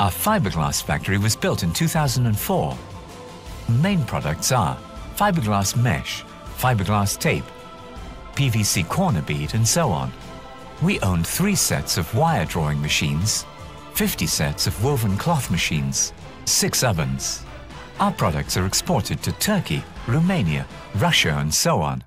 Our fiberglass factory was built in 2004. Main products are fiberglass mesh, fiberglass tape, PVC corner bead and so on. We own three sets of wire drawing machines, 50 sets of woven cloth machines, six ovens. Our products are exported to Turkey, Romania, Russia and so on.